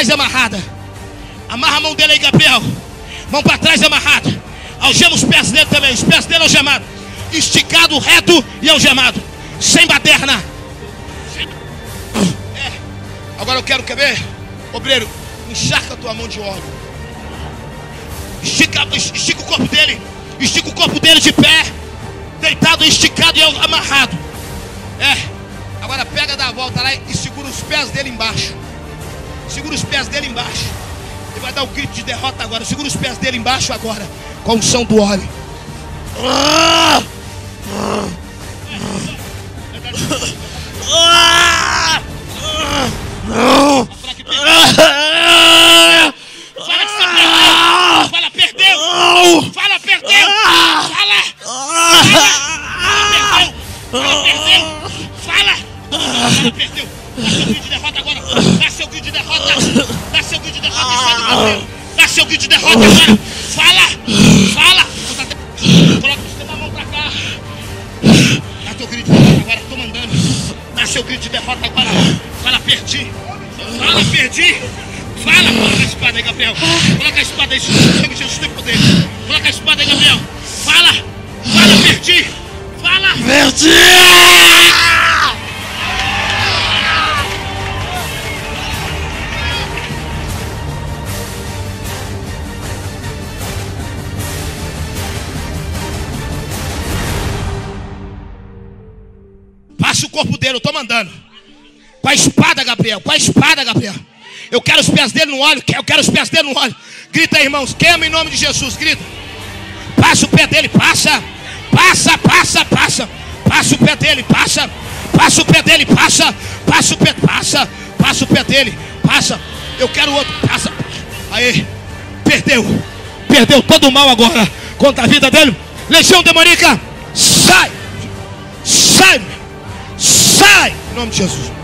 trás amarrada. Amarra a mão dele aí, Gabriel. Mão para trás amarrada. Algema os pés dele também. Os pés dele algemados. Esticado, reto e algemado. Sem baderna. É. Agora eu quero quer ver? Obreiro, encharca a tua mão de óleo. Estica, estica o corpo dele. Estica o corpo dele de pé. Deitado, esticado e amarrado. É. Agora pega, dá a volta lá e segura os pés dele embaixo. Segura os pés dele embaixo. Ele vai dar o um grito de derrota agora. Segura os pés dele embaixo agora. Com o som do óleo. Ah! Perdeu! Dá seu grito de derrota agora! Dá seu grito de derrota! Dá seu grito de derrota! Dá seu grito de derrota agora! Fala! Fala! Coloca você da mão pra cá! Dá teu grito de derrota agora! Tô mandando! Dá seu grito de derrota agora! Fala, perdi! Fala, perdi! Fala! Coloca a espada aí, Gabriel! Coloca a espada aí, chega Jesus tem poder! Coloca a espada aí, Gabriel! Fala! Fala, perdi! Fala! Perdi! Passa o corpo dele, eu tô mandando. Com a espada, Gabriel. Com a espada, Gabriel. Eu quero os pés dele no óleo. Eu quero os pés dele no óleo. Grita aí, irmãos. Queima em nome de Jesus. Grita. Passa o pé dele. Passa. Passa, passa, passa. Passa o pé dele. Passa. Passa o pé dele. Passa. Passa o pé. Passa. Passa o pé dele. Passa. Eu quero outro. Passa. Aí. Perdeu. Perdeu todo o mal agora. Contra a vida dele. Legião demoníaca. Nome de Jesus.